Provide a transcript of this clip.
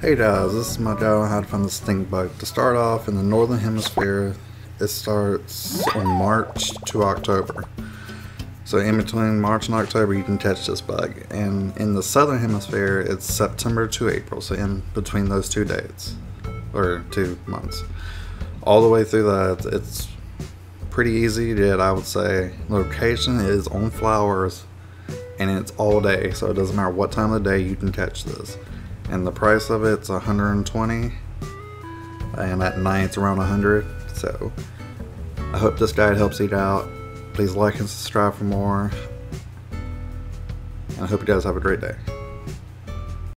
Hey guys, this is my guide on how to find the stink bug. To start off, in the northern hemisphere, it starts on March to October. So in between March and October, you can catch this bug. And in the southern hemisphere, it's September to April. So in between those two dates, or two months, all the way through that, it's pretty easy to get. I would say location is on flowers, and it's all day. So it doesn't matter what time of the day you can catch this. And the price of it's 120, and at night it's around 100. So I hope this guide helps you out. Please like and subscribe for more. And I hope you guys have a great day.